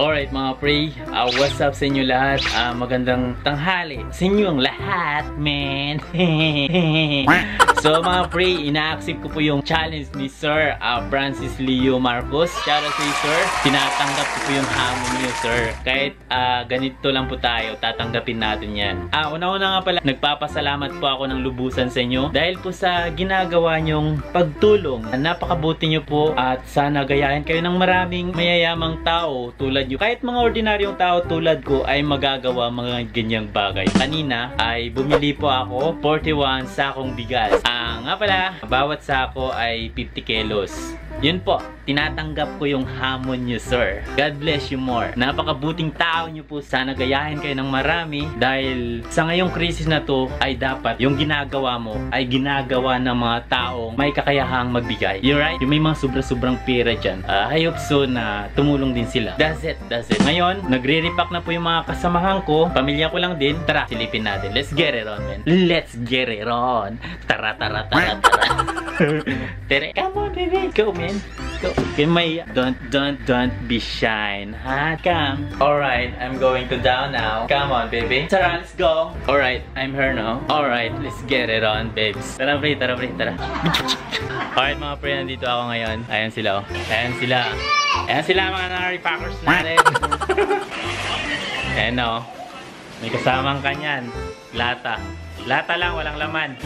Alright mga pre, uh, what's up sa inyo lahat? Uh, magandang tanghali sa inyong lahat, man. so mga pre, ina-accept ko po yung challenge ni Sir uh, Francis Leo Marcos. Shout out sa iyo, Sir. Tinatanggap ko po yung hamon niyo, Sir. Kahit uh, ganito lang po tayo, tatanggapin natin yan. Uh, una-una nga pala, nagpapasalamat po ako ng lubusan sa inyo dahil po sa ginagawa nyong pagtulong. Napakabuti nyo po at sana gayahin kayo ng maraming mayayamang tao tulad nyo. Kahit mga ordinaryong tao tulad ko ay magagawa mga ganyang bagay. Kanina ay bumili po ako 41 sakong bigas. Ah, nga pala, bawat sako ay 50 kilos. Yun po, tinatanggap ko yung hamon nyo, sir. God bless you more. Napakabuting tao nyo po. Sana gayahin kayo ng marami dahil sa ngayong krisis na to ay dapat yung ginagawa mo ay ginagawa ng mga taong may kakayahang magbigay. You're right? Yung may mga sobra-sobrang pera dyan. Uh, I hope so na tumulong din sila. That's it, that's it. Ngayon, nagre-repack na po yung mga kasamahan ko. Pamilya ko lang din. Tara, silipin natin. Let's get it on, man. Let's get it on. Tara, tara, tara, tara. Tere, come on, baby. Go, man. Go. Okay, may don't, don't, don't be shy. Ha? Come. Alright, I'm going to down now. Come on, baby. Tara, let's go. Alright, I'm here now. Alright, let's get it on, babes. Tara, pre, tara, pre, tara. Alright, mga pre, nandito ako ngayon. Ayan sila, oh. Ayan sila. Ayan sila, mga na-repackers natin. Ayan, oh. May kasamang kanyan. Lata. Lata lang, walang laman.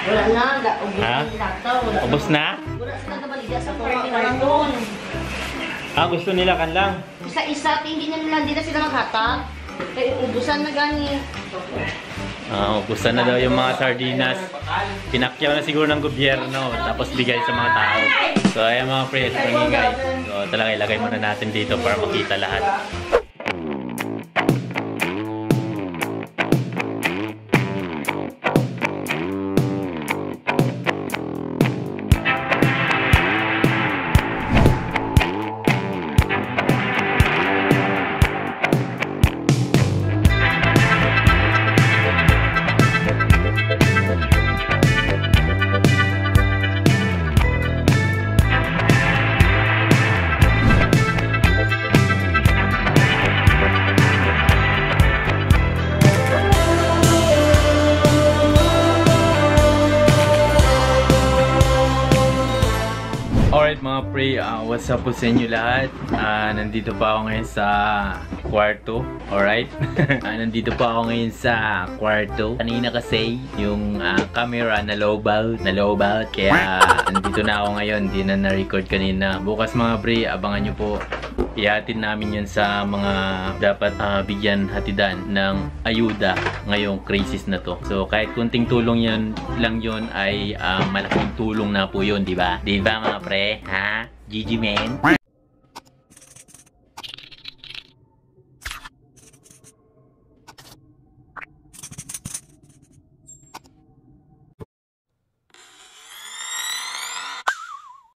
Wala na, da, ubos Ha? na to. Wala, Ubus na? wala sila sa doon. Ah, gusto nila kan lang. Isa-isa, hindi na nila, hindi na sila maghatag. Eh, ubusan na gani. Ah, ubusan na daw yung mga sardinas. Pinakyaw na siguro ng gobyerno, tapos bigay sa mga tao. So, ayan mga pre, sa pangingay. So, talaga ilagay muna natin dito para makita lahat. Alright mga pre, uh, what's up po sa inyo lahat? Uh, nandito pa ako ngayon sa kwarto, alright? uh, nandito pa ako ngayon sa kwarto. Kanina kasi yung uh, camera na lowbal, na lowbal. Kaya nandito na ako ngayon, di na na-record kanina. Bukas mga pre, abangan nyo po. Ihatid namin yun sa mga dapat uh, bigyan hatidan ng ayuda ngayong crisis na to. So kahit kunting tulong yun lang yun ay uh, malaking tulong na po yun, di ba? Di ba mga pre? Ha? GG man?